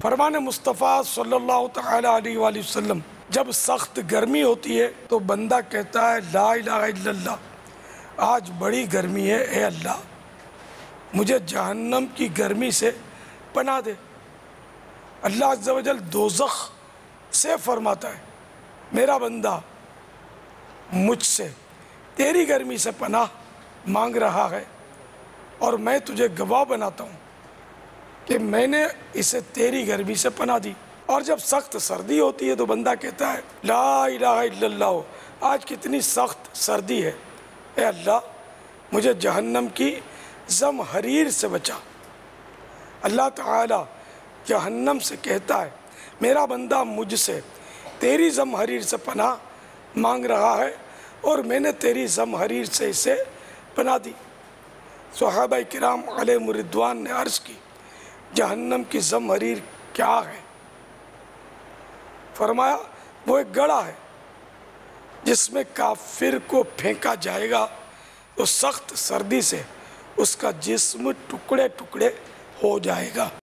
फरमान मुस्तफ़ा सल्लल्लाहु अलैहि वसल्लम, जब सख्त गर्मी होती है तो बंदा कहता है, ला इल्लल्लाह, आज बड़ी गर्मी है, ए अल्लाह, मुझे जहन्नम की गर्मी से पना दे। अल्लाह अज्जवजल दोजख से फरमाता है, मेरा बंदा मुझसे तेरी गर्मी से पनाह मांग रहा है और मैं तुझे गवाह बनाता हूँ। कि मैंने इसे तेरी गर्मी से पना दी। और जब सख्त सर्दी होती है तो बंदा कहता है, ला इल्लल्लाह, आज कितनी सख्त सर्दी है। ए अल्लाह, मुझे जहन्नम की जम हरीर से बचा। अल्लाह ताला जहन्नम से कहता है, मेरा बंदा मुझसे तेरी जम हरीर से पना मांग रहा है और मैंने तेरी जम हरीर से इसे पना दी। सहाबा कराम मुरिद्वान ने अर्ज़ की जहन्नम की जम हरीर क्या है? फरमाया, वो एक गड़ा है, जिसमें काफिर को फेंका जाएगा तो सख्त सर्दी से उसका जिस्म टुकड़े टुकड़े हो जाएगा।